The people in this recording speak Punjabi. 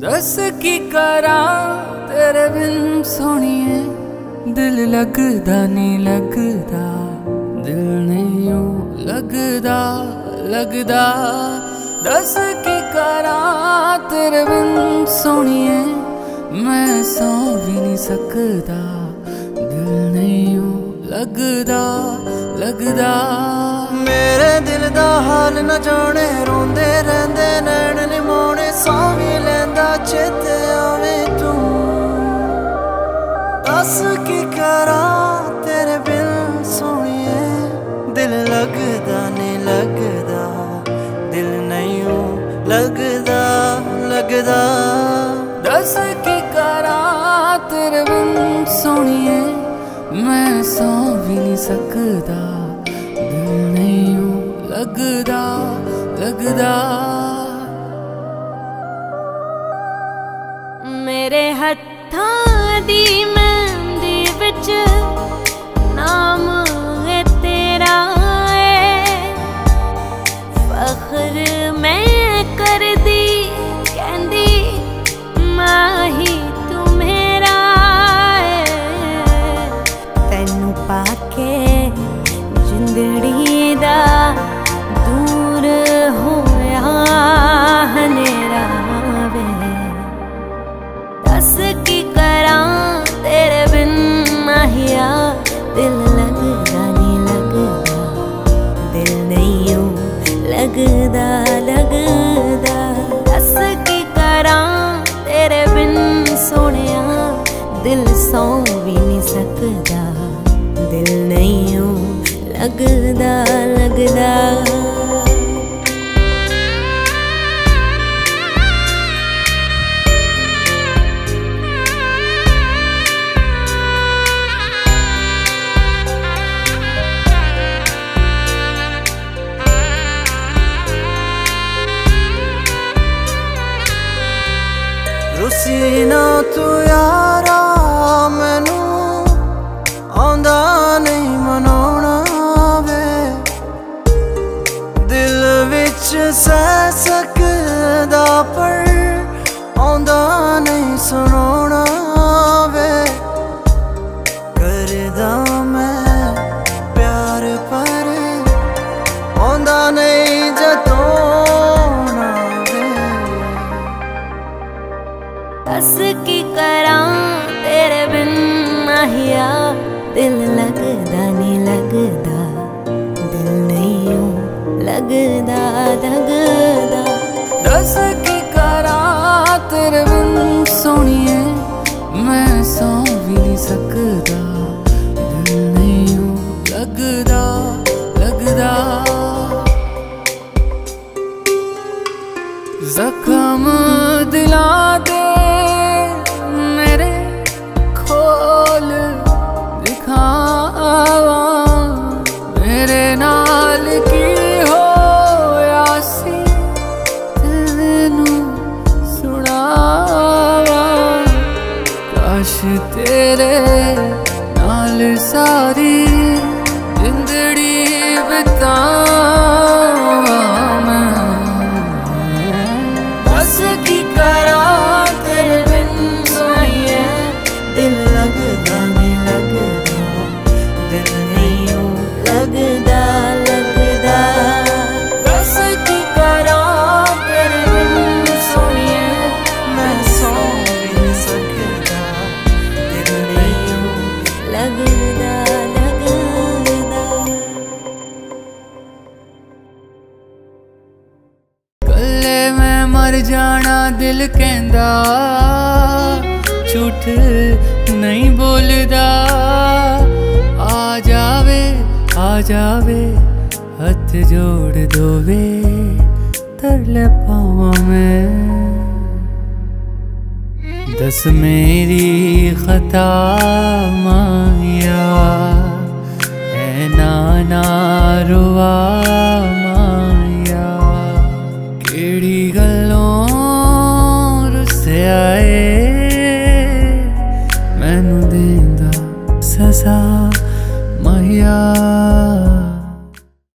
ਦੱਸ ਕੀ ਕਰਾਂ ਤੇਰੇ ਬਿਨ ਸੋਣੀਏ ਦਿਲ ਲੱਗਦਾ ਨਹੀਂ ਲੱਗਦਾ। ਦਿਲ ਨਹੀਂ ਓ ਲੱਗਦਾ ਲੱਗਦਾ। ਦੱਸ ਕੀ ਕਰਾਂ ਤੇਰੇ ਬਿਨ ਸੋਣੀਏ ਮੈਂ ਸੌ ਵੀ ਨਹੀਂ ਸਕਦਾ। ਦਿਲ ਨਹੀਂ ਓ ਲੱਗਦਾ ਲੱਗਦਾ। ਮੇਰੇ ਦਿਲ ਦਾ ਹਾਲ ਨਾ ਜਾਣੇ, ਰੋਂਦੇ ਰਹਿੰਦੇ, ਨੈਣ ਨਿਮੋਣੇ ਸੌ। ਦੱਸ ਕੀ ਕਰਾਂ ਤੇਰੇ ਬਿਨ ਸੋਹਣੀਏ ਦਿਲ ਲੱਗਦਾ ਨਹੀਂ ਲੱਗਦਾ, ਦਿਲ ਨਹੀਂ ਲੱਗਦਾ ਲੱਗਦਾ। ਦੱਸ ਕੀ ਕਰਾਂ ਤੇਰੇ ਬਿਨ ਸੋਣੀਏ ਮੈਂ ਸੌ ਵੀ ਨਹੀਂ ਸਕਦਾ, ਦਿਲ ਨਹੀਂ ਓ ਲੱਗਦਾ ਲੱਗਦਾ। ਮੇਰੇ ਹੱਥਾਂ ਦੀ ਦਿਲ ਸੌ ਵੀ ਨਹੀਂ ਸਕਦਾ। ਦਿਲ ਨਹੀਂ ਓ ਲੱਗਦਾ ਲੱਗਦਾ। ਸਕਦਾ, ਪਰ ਆਉਂਦਾ ਨਹੀਂ, ਸੁਣਾਉਣਾ ਵੇ। ਕਰਦਾ ਮੈਂ ਪਿਆਰ, ਪਰ ਆਉਂਦਾ ਨਹੀਂ ਜਤਾਉਣਾ ਵੇ। ਦੱਸ ਕੀ ਕਰਾਂ, ਤੇਰੇ ਬਿਨ ਮਾਹਿਆ। ਦਿਲ ਲੱਗਦਾ ਨਹੀਂ ਲੱਗਦਾ, ਦਿਲ ਨਹੀਂ ਓ ਲੱਗਦਾ ਲੱਗਦਾ with them ਮਰ ਜਾਣਾ ਦਿਲ ਕਹਿੰਦਾ। ਝੂਠ ਨਹੀਂ ਬੋਲਦਾ। ਆ ਜਾਵੇ ਆ ਜਾਵੇ, ਹੱਥ ਜੋੜ ਦੋਵੇ, ਤਰਲੇ ਪਾਵਾਂ ਮੈਂ। ਦਸ ਮੇਰੀ ਖਤਾ ਮਾਇਆ